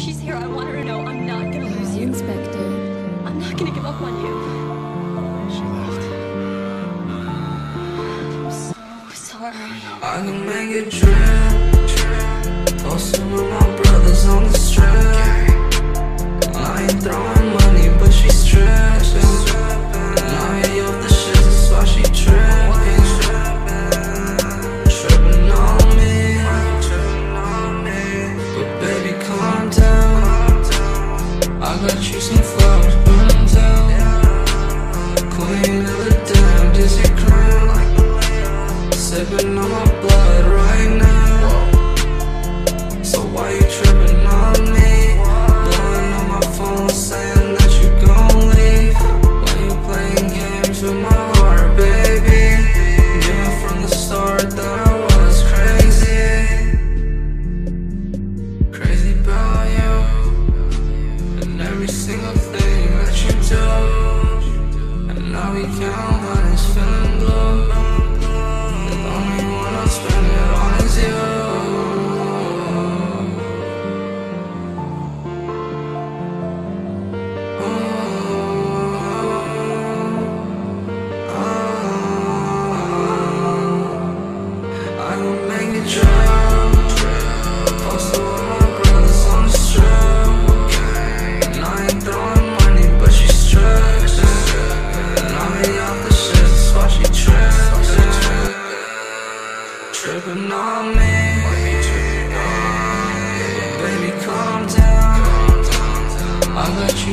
She's here. I want her to know I'm not gonna lose you. Inspektr. I'm not gonna give up on you. She left. I'm so sorry. I can make it trip. Flowers, burn down. Queen of the damn dizzy crown. Sipping on my blood every single thing that you do. And now we count when it's feeling Tripping on me. Baby, calm down. I got you